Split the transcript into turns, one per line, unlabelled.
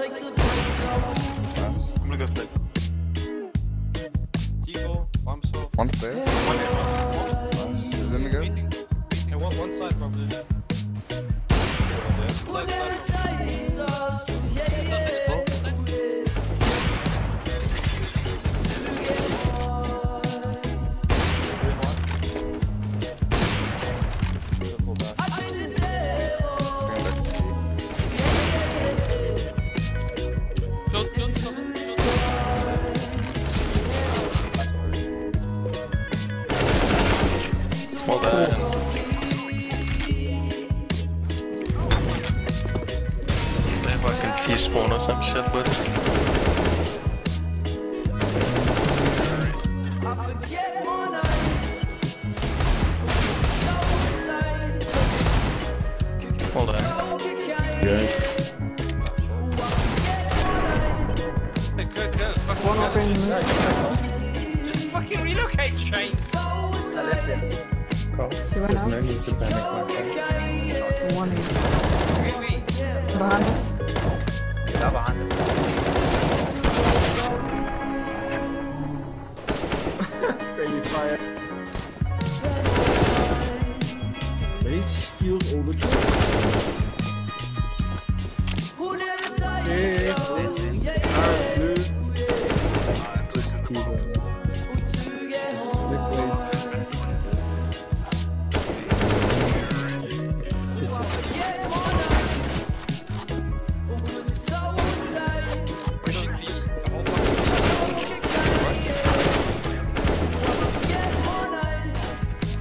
I'm gonna go split. T4, I'm.
One spare.
One.
Let me go.
Meeting. Yeah, one, one side probably.
Well done. They have like a T-spawn or some shit, but... Hold on.
Good.
Hey, good, good. Fucking
One up in the
Just fucking relocate, Shane.
He went
There's
out.
no need to panic like that.
One is
Oui, oui.
behind.
Da behind
Friendly fire. But he steals all the kills. Yeah, listen. Arrow blue. Just T-Bone. Slip